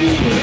you.